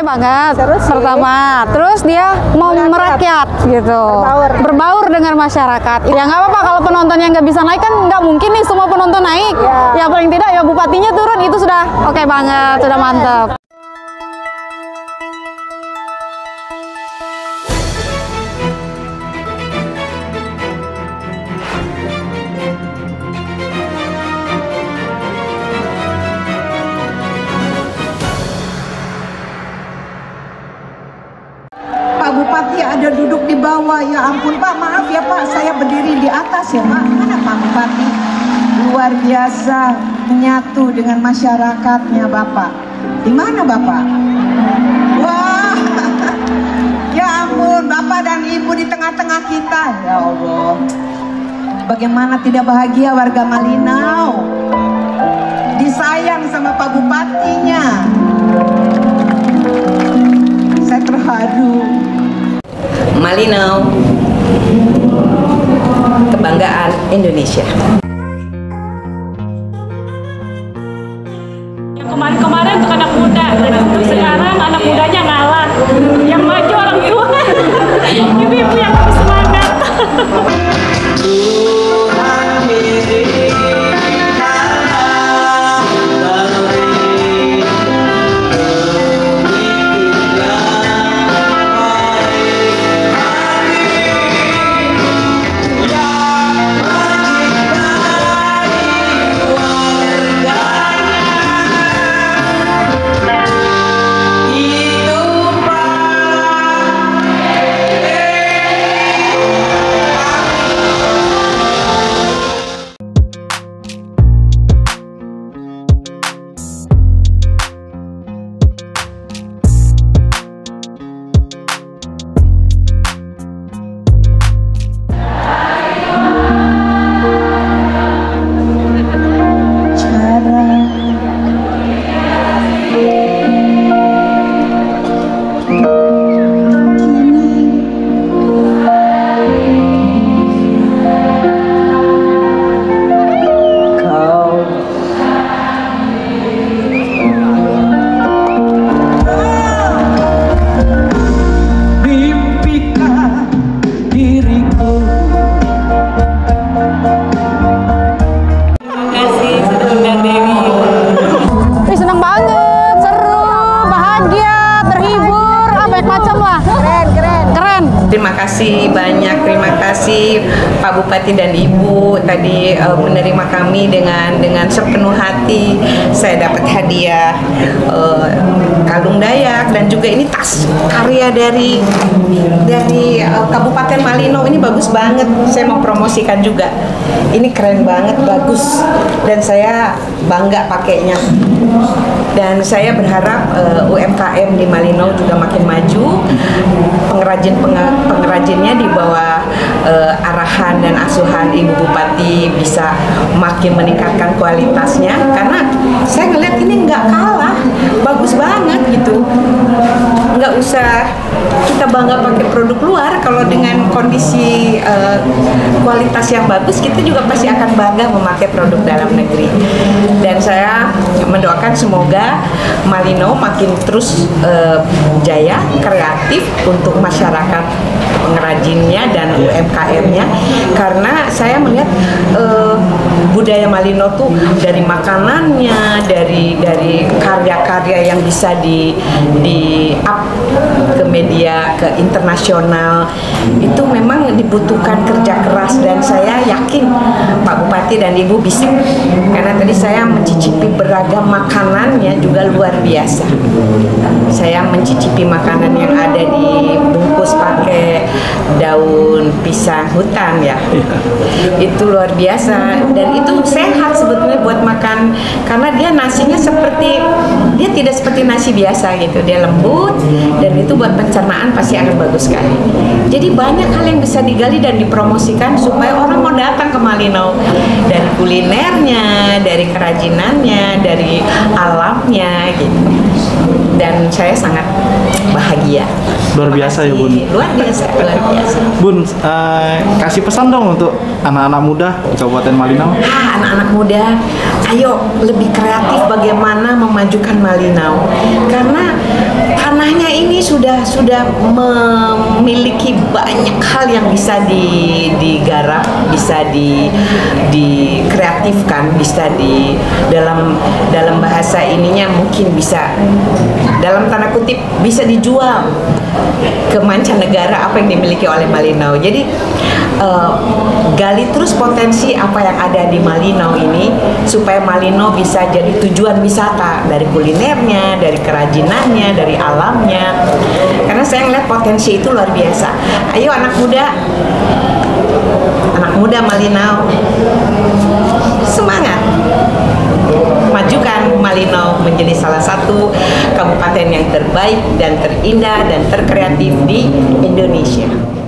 oke banget. Seru sih. Pertama, terus dia mau Merakyat. merakyat gitu. Berbaur. Berbaur dengan masyarakat. Ya nggak apa-apa kalau penontonnya nggak bisa naik kan nggak mungkin nih semua penonton naik. Ya. Ya paling tidak ya bupatinya turun itu sudah oke banget, sudah mantap. Ada duduk di bawah. Ya ampun Pak, maaf ya Pak, saya berdiri di atas ya Pak. Mana Pak Bupati? Luar biasa menyatu dengan masyarakatnya Bapak. Di mana Bapak? Wah, ya ampun Bapak dan Ibu di tengah-tengah kita. Ya Allah. Bagaimana tidak bahagia warga Malinau? Disayang sama Pak Bupatinya. Saya terharu. Malinau kebanggaan Indonesia. Terima kasih banyak, terima kasih Pak Bupati dan Ibu tadi eh, menerima kami dengan dengan sepenuh hati. Saya dapat hadiah eh, kalung dayak dan juga ini tas karya dari dari eh, Kabupaten Malino ini bagus banget. Saya mau promosikan juga. Ini keren banget, bagus dan saya bangga pakainya. Dan saya berharap eh, UMKM di Malino juga makin maju. Pengrajin pengrajinnya di bawah eh, arahan dan asuhan Ibu Bupati bisa makin meningkatkan kualitasnya karena saya ngeliat ini nggak kalah, bagus banget gitu. Nggak usah kita bangga pakai produk luar. Kalau dengan kondisi eh, kualitas yang bagus kita juga pasti akan bangga memakai produk dalam negeri. Dan saya mendoakan semoga Malino makin terus eh, jaya, kreatif untuk masyarakat pengrajinnya dan UMKM-nya karena saya melihat eh, budaya Malino tuh dari makanannya, dari dari karya-karya yang bisa di di up ke media ke internasional. Itu memang dibutuhkan kerja keras dan saya yakin Pak Bupati dan Ibu bisa. Karena tadi saya mencicipi beragam makanannya juga luar biasa. Saya mencicipi makanan yang ada dibungkus pakai daun pisang hutan ya. Itu luar biasa dan itu sehat sebetulnya buat makan. Karena dia nasinya seperti dia tidak seperti nasi biasa gitu. Dia lembut dan itu buat pencernaan pasti akan bagus sekali. Jadi banyak hal yang bisa digali dan dipromosikan supaya orang mau datang ke Malino kulinernya dari kerajinannya dari alamnya gitu dan saya sangat bahagia Luar biasa ya, Bun. luar biasa luar biasa Bun, eh, kasih pesan dong untuk anak-anak muda di Kabupaten Malinau. Ah, anak-anak muda, ayo lebih kreatif bagaimana memajukan Malinau. Karena sudah sudah memiliki banyak hal yang bisa di digarap, bisa di dikreatifkan, bisa di dalam dalam bahasa ininya mungkin bisa dalam tanda kutip bisa dijual ke mancanegara apa yang dimiliki oleh Malinau. Jadi eh, gali terus potensi apa yang ada di Malinau ini supaya Malinau bisa jadi tujuan wisata dari kulinernya, dari kerajinannya, dari alamnya. Karena saya ngeliat potensi itu luar biasa. Ayo anak muda, anak muda Malinau, semangat majukan Malinau menjadi salah satu kabupaten yang terbaik dan terindah dan terkreatif di Indonesia.